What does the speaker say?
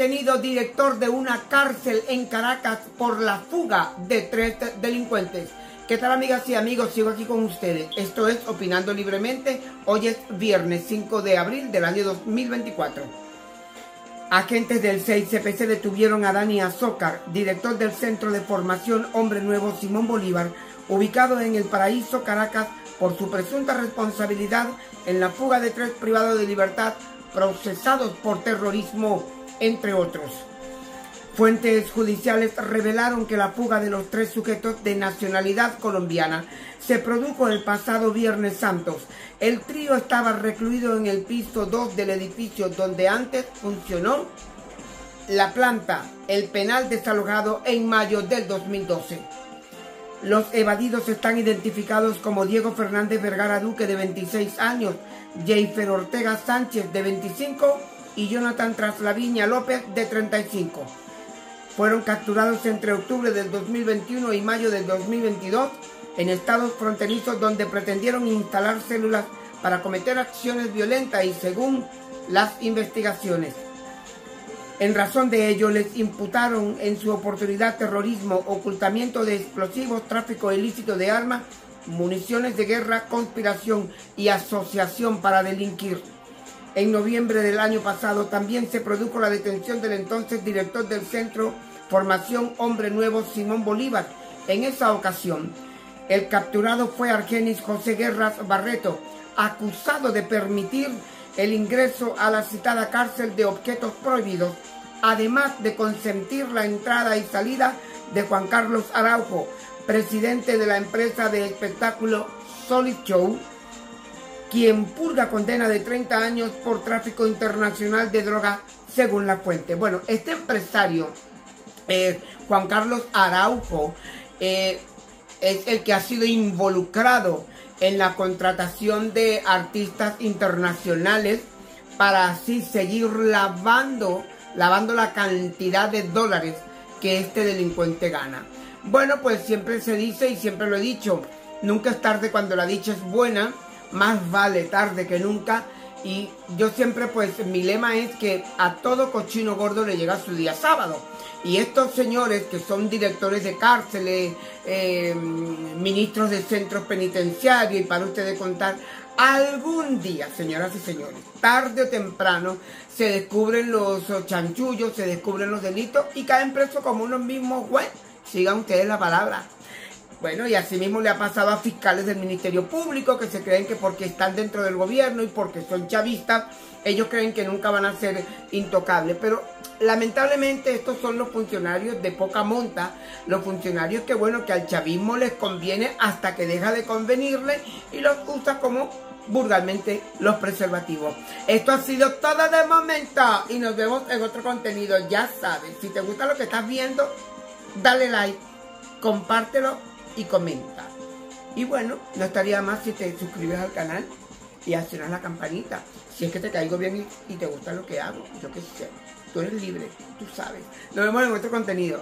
Detenido director de una cárcel en Caracas por la fuga de tres delincuentes. ¿Qué tal amigas y amigos? Sigo aquí con ustedes. Esto es Opinando Libremente. Hoy es viernes 5 de abril del año 2024. Agentes del 6CPC detuvieron a Dani Azócar, director del Centro de Formación Hombre Nuevo Simón Bolívar, ubicado en el Paraíso Caracas, por su presunta responsabilidad en la fuga de tres privados de libertad procesados por terrorismo, entre otros. Fuentes judiciales revelaron que la fuga de los tres sujetos de nacionalidad colombiana se produjo el pasado Viernes Santos. El trío estaba recluido en el piso 2 del edificio donde antes funcionó la planta, el penal desalojado en mayo del 2012. Los evadidos están identificados como Diego Fernández Vergara Duque de 26 años, Jeifer Ortega Sánchez de 25 y Jonathan Traslaviña López de 35. Fueron capturados entre octubre del 2021 y mayo del 2022 en estados fronterizos donde pretendieron instalar células para cometer acciones violentas y según las investigaciones. En razón de ello, les imputaron en su oportunidad terrorismo, ocultamiento de explosivos, tráfico ilícito de armas, municiones de guerra, conspiración y asociación para delinquir. En noviembre del año pasado también se produjo la detención del entonces director del Centro Formación Hombre Nuevo, Simón Bolívar. En esa ocasión, el capturado fue Argenis José Guerras Barreto, acusado de permitir el ingreso a la citada cárcel de objetos prohibidos, además de consentir la entrada y salida de Juan Carlos Araujo, presidente de la empresa de espectáculo Solid Show, quien purga condena de 30 años por tráfico internacional de droga, según la fuente. Bueno, este empresario, eh, Juan Carlos Araujo, eh, es el que ha sido involucrado en la contratación de artistas internacionales para así seguir lavando, lavando la cantidad de dólares que este delincuente gana. Bueno, pues siempre se dice y siempre lo he dicho, nunca es tarde cuando la dicha es buena, más vale tarde que nunca. Y yo siempre, pues, mi lema es que a todo cochino gordo le llega su día sábado. Y estos señores que son directores de cárceles, eh, ministros de centros penitenciarios, y para ustedes contar, algún día, señoras y señores, tarde o temprano, se descubren los chanchullos, se descubren los delitos y caen presos como unos mismos jueces. Sigan ustedes la palabra. Bueno, y asimismo le ha pasado a fiscales del Ministerio Público que se creen que porque están dentro del gobierno y porque son chavistas, ellos creen que nunca van a ser intocables. Pero lamentablemente estos son los funcionarios de poca monta, los funcionarios que bueno, que al chavismo les conviene hasta que deja de convenirle y los usa como vulgarmente los preservativos. Esto ha sido todo de momento y nos vemos en otro contenido. Ya sabes, si te gusta lo que estás viendo, dale like, compártelo y comenta. Y bueno, no estaría más si te suscribes al canal y accionas la campanita. Si es que te caigo bien y, y te gusta lo que hago, yo qué sé. Tú eres libre, tú sabes. Nos vemos en otro contenido.